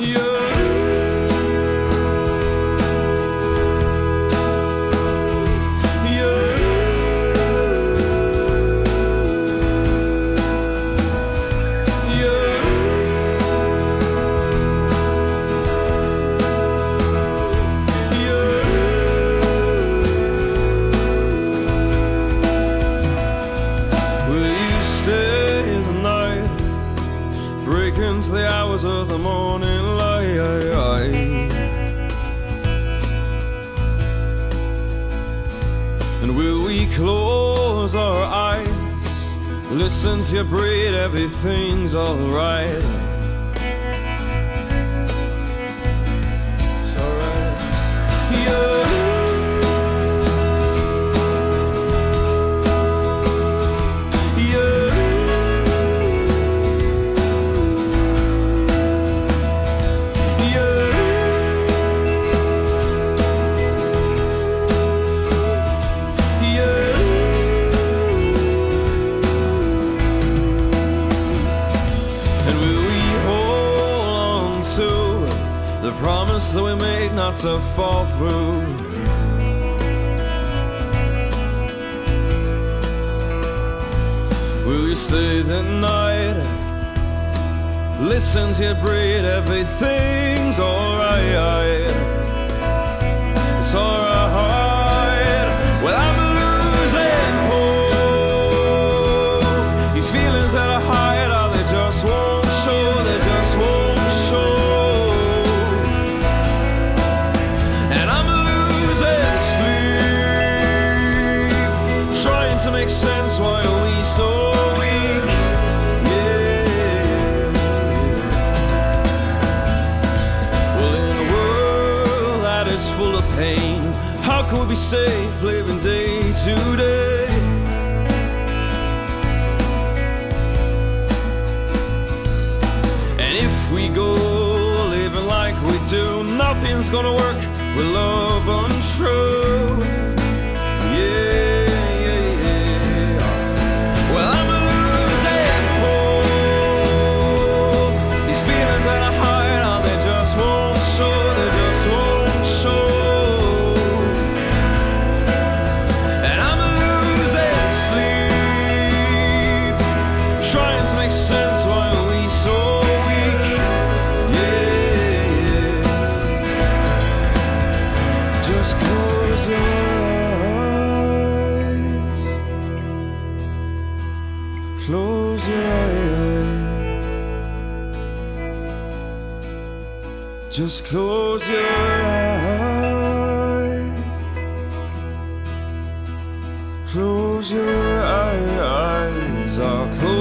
you. Break into the hours of the morning light. And will we close our eyes? Listen to your breathe, everything's alright. Promise that we made not to fall through? Will you stay the night? Listen to your breathe, everything's alright. It's alright. Be safe living day to day? And if we go living like we do, nothing's gonna work with love untrue. Close your eyes. Just close your eyes. Close your eyes. Oh, close